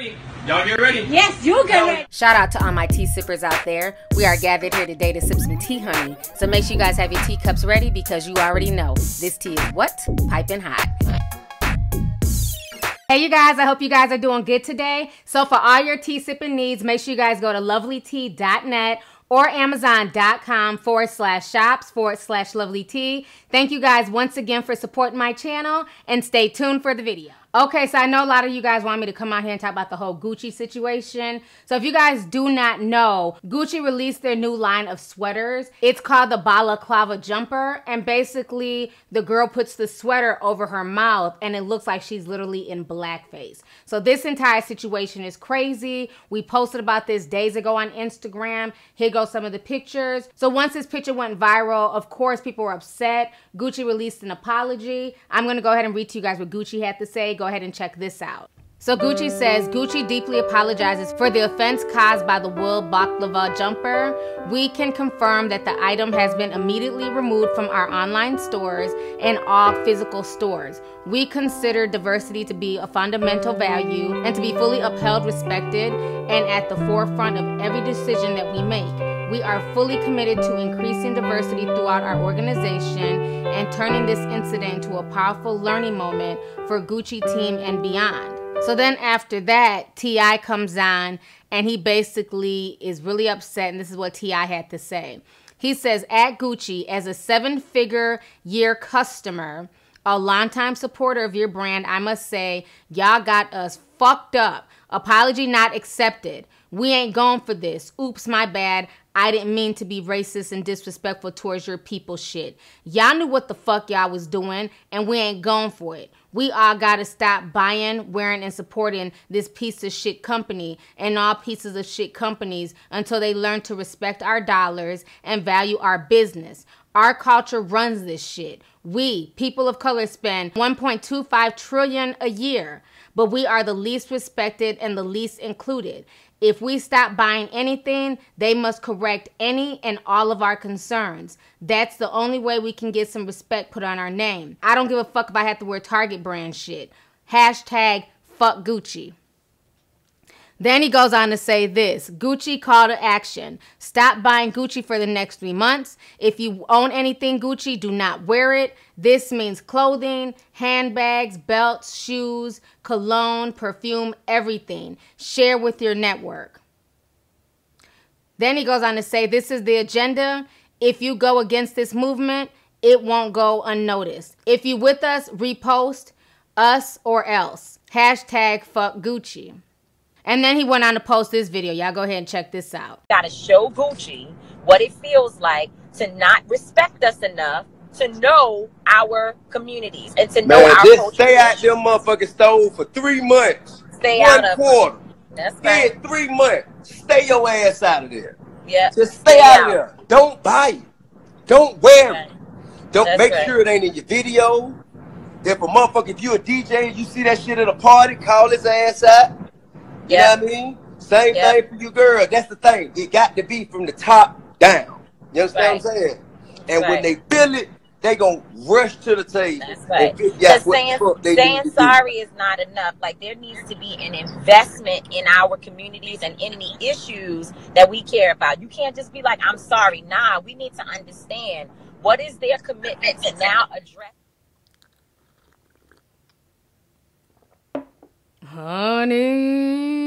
ready. Y'all get ready. Yes, you get ready. Shout out to all my tea sippers out there. We are gathered here today to sip some tea, honey. So make sure you guys have your teacups ready because you already know this tea is what? Piping hot. Hey, you guys, I hope you guys are doing good today. So, for all your tea sipping needs, make sure you guys go to lovelytea.net or amazon.com forward slash shops forward slash lovely tea. Thank you guys once again for supporting my channel and stay tuned for the video. Okay, so I know a lot of you guys want me to come out here and talk about the whole Gucci situation. So if you guys do not know, Gucci released their new line of sweaters. It's called the Balaclava Jumper. And basically, the girl puts the sweater over her mouth and it looks like she's literally in blackface. So this entire situation is crazy. We posted about this days ago on Instagram. Here go some of the pictures. So once this picture went viral, of course, people were upset. Gucci released an apology. I'm going to go ahead and read to you guys what Gucci had to say go ahead and check this out. So Gucci says Gucci deeply apologizes for the offense caused by the wool balaclava jumper. We can confirm that the item has been immediately removed from our online stores and all physical stores. We consider diversity to be a fundamental value and to be fully upheld, respected, and at the forefront of every decision that we make. We are fully committed to increasing diversity throughout our organization and turning this incident into a powerful learning moment for Gucci team and beyond. So then after that, T.I. comes on and he basically is really upset. And this is what T.I. had to say. He says, at Gucci, as a seven figure year customer, a longtime supporter of your brand, I must say, y'all got us fucked up. Apology not accepted. We ain't going for this. Oops, my bad. I didn't mean to be racist and disrespectful towards your people shit. Y'all knew what the fuck y'all was doing, and we ain't going for it. We all gotta stop buying, wearing, and supporting this piece of shit company and all pieces of shit companies until they learn to respect our dollars and value our business. Our culture runs this shit. We, people of color, spend 1.25 trillion a year, but we are the least respected and the least included. If we stop buying anything, they must correct any and all of our concerns. That's the only way we can get some respect put on our name. I don't give a fuck if I have to wear Target brand shit. Hashtag fuck Gucci. Then he goes on to say this Gucci call to action. Stop buying Gucci for the next three months. If you own anything Gucci, do not wear it. This means clothing, handbags, belts, shoes, cologne, perfume, everything. Share with your network. Then he goes on to say this is the agenda. If you go against this movement, it won't go unnoticed. If you with us, repost us or else. Hashtag fuck Gucci. And then he went on to post this video. Y'all go ahead and check this out. Got to show Gucci what it feels like to not respect us enough to know our communities and to know Man, our just culture. stay out them motherfucking stove for three months. Stay One out of quarter. That's right. Then three months. Stay your ass out of there. Yeah. Just stay out of there. Don't buy it. Don't wear it. Don't That's make right. sure it ain't in your video. If a motherfucker, if you a DJ and you see that shit at a party, call his ass out. You Yeah. know what I mean? Same Yeah. thing for you, girl. That's the thing. It got to be from the top down. You understand what I'm saying? And when they feel it, they gonna rush to the table. That's right. and figure out Because saying, saying need to do. sorry is not enough. Like there needs to be an investment in our communities and in the issues that we care about. You can't just be like, I'm sorry. Nah, we need to understand what is their commitment to now address. Honey.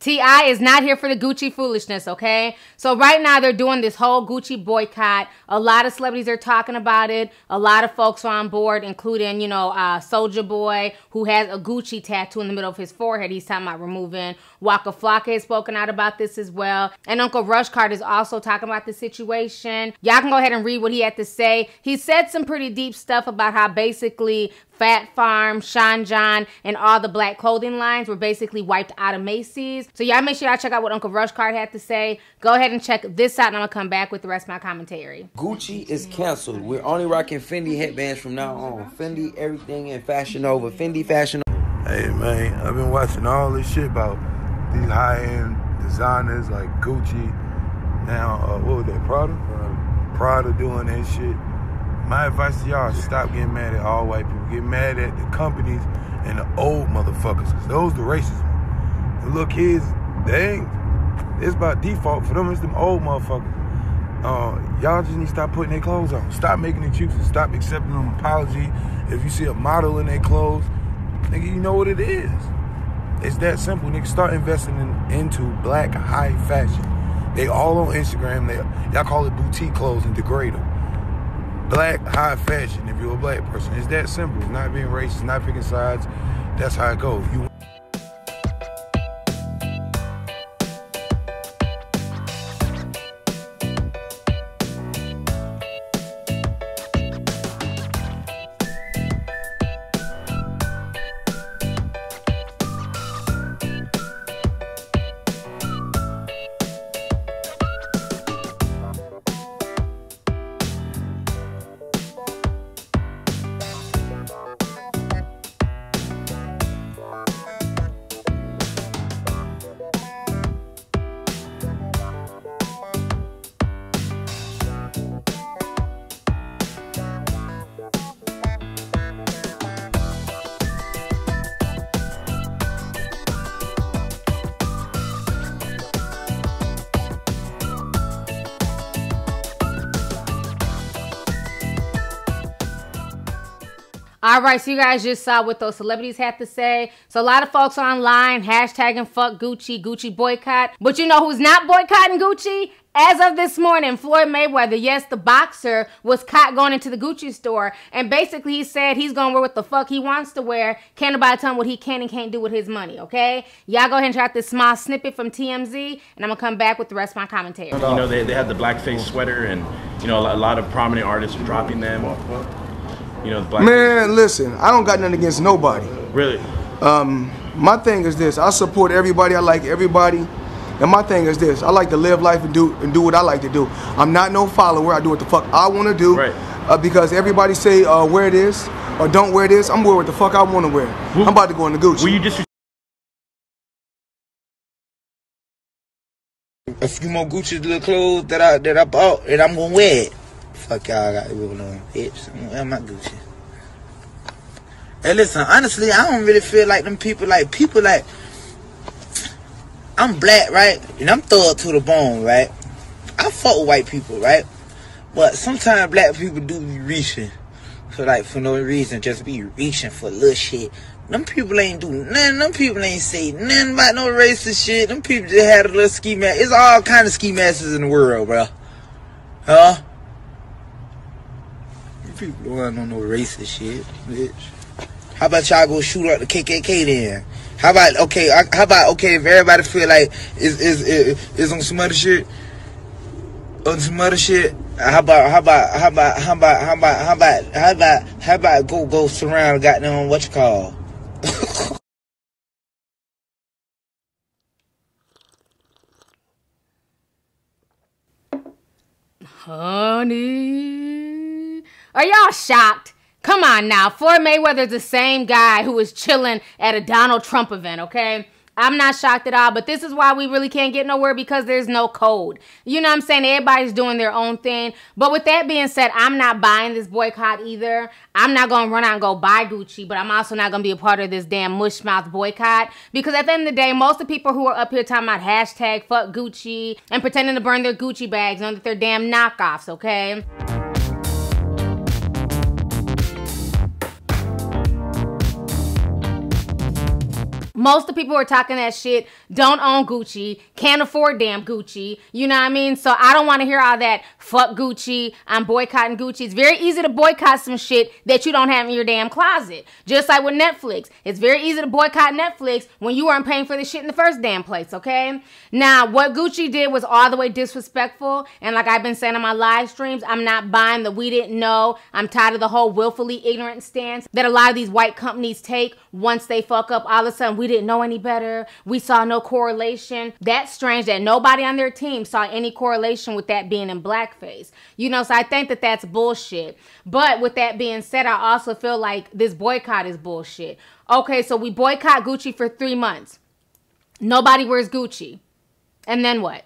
T.I. is not here for the Gucci foolishness, okay? So right now they're doing this whole Gucci boycott. A lot of celebrities are talking about it. A lot of folks are on board, including, you know, uh, Soulja Boy, who has a Gucci tattoo in the middle of his forehead. He's talking about removing. Waka Flocka has spoken out about this as well. And Uncle Rush Card is also talking about the situation. Y'all can go ahead and read what he had to say. He said some pretty deep stuff about how basically Phat Farm, Sean John, and all the black clothing lines were basically wiped out of Macy's. So y'all make sure y'all check out what Uncle Rush Card had to say. Go ahead and check this out, and I'm gonna come back with the rest of my commentary. Gucci is canceled. We're only rocking Fendi headbands from now on. Fendi everything in Fashion Over. Fendi Fashion Hey man, I've been watching all this shit about these high-end designers like Gucci. Now, uh, what was that, Prada? Uh, Prada doing that shit. My advice to y'all: stop getting mad at all white people. Get mad at the companies and the old motherfuckers, cause those the racist ones. The little kids, they. It's by default for them. It's them old motherfuckers. Uh, y'all just need to stop putting their clothes on. Stop making excuses. Stop accepting an apology. If you see a model in their clothes, nigga, you know what it is. It's that simple. Nigga, start investing in, into black high fashion. They all on Instagram. They y'all call it boutique clothes and degrade them. Black high fashion. If you're a black person, it's that simple. It's not being racist. Not picking sides. That's how it goes. You All right, so you guys just saw what those celebrities had to say. So a lot of folks online hashtagging fuck Gucci, Gucci boycott. But you know who's not boycotting Gucci? As of this morning, Floyd Mayweather, yes, the boxer, was caught going into the Gucci store. And basically, he said he's going to wear what the fuck he wants to wear. Can't nobody tell him what he can and can't do with his money, okay? Y'all go ahead and check out this small snippet from TMZ, and I'm going to come back with the rest of my commentary. You know, they, they had the blackface sweater, and, you know, a lot of prominent artists were dropping them. You know, the black. Man, listen, I don't got nothing against nobody. Really? Um, my thing is this: I support everybody. I like everybody, and my thing is this: I like to live life and do and do what I like to do. I'm not no follower. I do what the fuck I want to do. Right. Uh, because everybody say uh, wear this or don't wear this. I'm wearing what the fuck I want to wear. I'm about to go in the Gucci. Will you just a few more Gucci little clothes that I that I bought and I'm gonna wear it. Fuck y'all got the real on bitch. Wear my Gucci. Hey listen, honestly, I don't really feel like them people like people like I'm black, right? And I'm thug to the bone, right? I fuck with white people, right? But sometimes black people do be reaching. For like for no reason, just be reaching for little shit. Them people ain't do nothing. Them people ain't say nothing about no racist shit. Them people just had a little ski mask. It's all kind of ski masters in the world, bro. Huh? People don't want no racist shit, bitch. How about y'all go shoot up the KKK then? How about okay? How about okay? If everybody feel like is is is, is on some other shit, on some other shit. How about how about how about how about how about how about how about how about go go surround goddamn what you call? Honey. Are y'all shocked? Come on now. Floyd Mayweather's the same guy who was chilling at a Donald Trump event, okay? I'm not shocked at all, but this is why we really can't get nowhere because there's no code. You know what I'm saying? Everybody's doing their own thing. But with that being said, I'm not buying this boycott either. I'm not going to run out and go buy Gucci, but I'm also not going to be a part of this damn mushmouth boycott because at the end of the day, most of the people who are up here talking about hashtag fuck Gucci and pretending to burn their Gucci bags know that they're damn knockoffs, okay? Most of the people who are talking that shit don't own Gucci, can't afford damn Gucci. You know what I mean? So I don't want to hear all that fuck Gucci. I'm boycotting Gucci. It's very easy to boycott some shit that you don't have in your damn closet. Just like with Netflix. It's very easy to boycott Netflix when you weren't paying for the shit in the first damn place, okay? Now, what Gucci did was all the way disrespectful. And like I've been saying on my live streams, I'm not buying the we didn't know. I'm tired of the whole willfully ignorant stance that a lot of these white companies take once they fuck up. All of a sudden, we didn't know any better. We saw no correlation. That's strange that nobody on their team saw any correlation with that being in blackface. You know, so I think that that's bullshit. But with that being said, I also feel like this boycott is bullshit. Okay, so we boycott Gucci for three months. Nobody wears Gucci. And then what?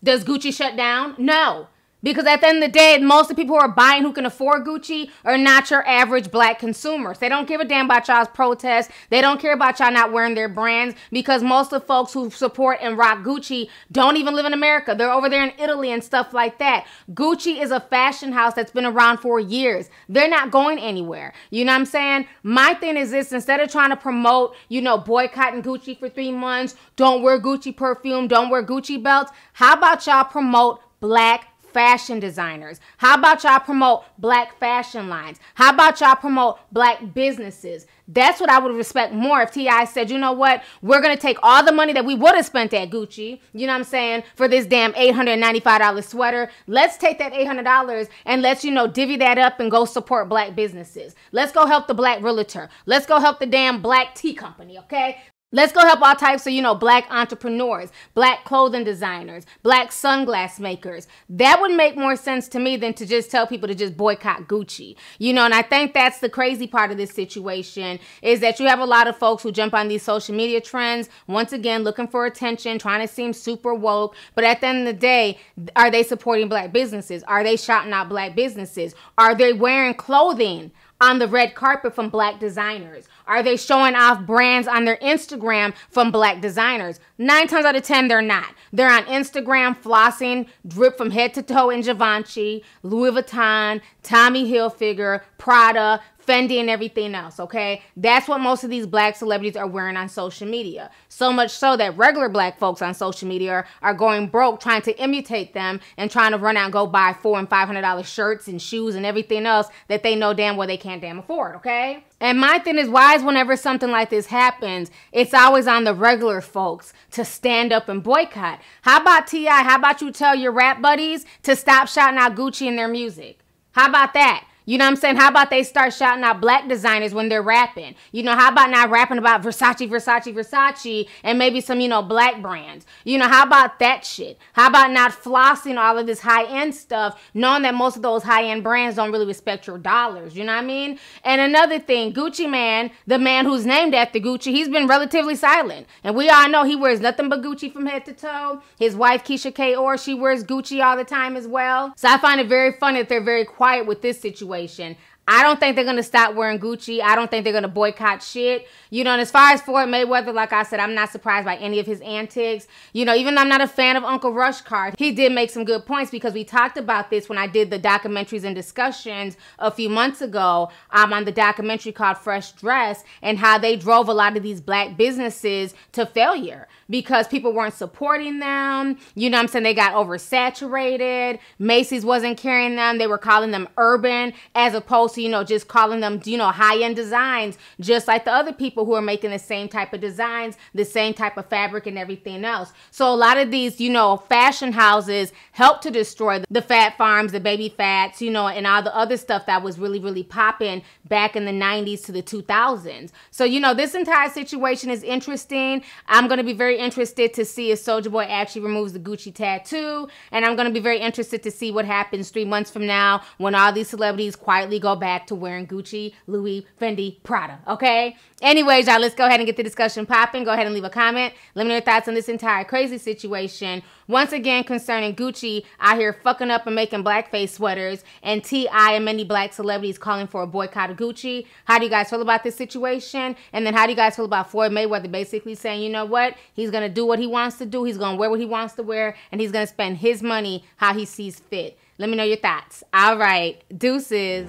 Does Gucci shut down? No. Because at the end of the day, most of the people who are buying who can afford Gucci are not your average black consumers. They don't give a damn about y'all's protests. They don't care about y'all not wearing their brands because most of the folks who support and rock Gucci don't even live in America. They're over there in Italy and stuff like that. Gucci is a fashion house that's been around for years. They're not going anywhere. You know what I'm saying? My thing is this instead of trying to promote, you know, boycotting Gucci for three months, don't wear Gucci perfume, don't wear Gucci belts, how about y'all promote black fashion designers? How about y'all promote black fashion lines? How about y'all promote black businesses? That's what I would respect more if T.I. said, you know what, we're going to take all the money that we would have spent at Gucci, you know what I'm saying, for this damn $895 sweater. Let's take that $800 and let's, you know, divvy that up and go support black businesses. Let's go help the black realtor. Let's go help the damn black tea company, okay? Let's go help all types of, you know, black entrepreneurs, black clothing designers, black sunglass makers. That would make more sense to me than to just tell people to just boycott Gucci. You know, and I think that's the crazy part of this situation is that you have a lot of folks who jump on these social media trends, once again, looking for attention, trying to seem super woke. But at the end of the day, are they supporting black businesses? Are they shouting out black businesses? Are they wearing clothing? On the red carpet from black designers? Are they showing off brands on their Instagram from black designers? Nine times out of ten, they're not. They're on Instagram flossing, drip from head to toe in Givenchy, Louis Vuitton, Tommy Hilfiger, Prada, Fendi and everything else, okay? That's what most of these black celebrities are wearing on social media. So much so that regular black folks on social media are, are going broke trying to imitate them and trying to run out and go buy four and five hundred dollar shirts and shoes and everything else that they know damn well they can't damn afford, okay? And my thing is, why is whenever something like this happens, it's always on the regular folks to stand up and boycott? How about T.I.? How about you tell your rap buddies to stop shouting out Gucci in their music? How about that? You know what I'm saying? How about they start shouting out black designers when they're rapping? You know, how about not rapping about Versace, Versace, Versace, and maybe some, you know, black brands? You know, how about that shit? How about not flossing all of this high end stuff, knowing that most of those high end brands don't really respect your dollars? You know what I mean? And another thing, Gucci Mane, the man who's named after Gucci, he's been relatively silent. And we all know he wears nothing but Gucci from head to toe. His wife, Keyshia Ka'oir, she wears Gucci all the time as well. So I find it very funny that they're very quiet with this situation situation. I don't think they're gonna stop wearing Gucci. I don't think they're gonna boycott shit. You know, and as far as Floyd Mayweather, like I said, I'm not surprised by any of his antics. You know, even though I'm not a fan of Uncle Rush Card, he did make some good points because we talked about this when I did the documentaries and discussions a few months ago um, on the documentary called Fresh Dress and how they drove a lot of these black businesses to failure because people weren't supporting them. You know I'm saying? They got oversaturated. Macy's wasn't carrying them. They were calling them urban as opposed to, you know, just calling them, you know, high end designs, just like the other people who are making the same type of designs, the same type of fabric and everything else. So a lot of these, you know, fashion houses help to destroy the Phat Farms, the Baby Phats, you know, and all the other stuff that was really, really popping back in the 90s to the 2000s. So, you know, this entire situation is interesting. I'm going to be very interested to see if Soulja Boy actually removes the Gucci tattoo. And I'm going to be very interested to see what happens three months from now when all these celebrities quietly go back to wearing Gucci, Louis, Fendi, Prada. Okay? Anyways, y'all, let's go ahead and get the discussion popping. Go ahead and leave a comment. Let me know your thoughts on this entire crazy situation. Once again, concerning Gucci I hear fucking up and making blackface sweaters, and T.I. and many black celebrities calling for a boycott of Gucci. How do you guys feel about this situation? And then how do you guys feel about Floyd Mayweather basically saying, you know what? He's going to do what he wants to do. He's going to wear what he wants to wear, and he's going to spend his money how he sees fit. Let me know your thoughts. All right. Deuces.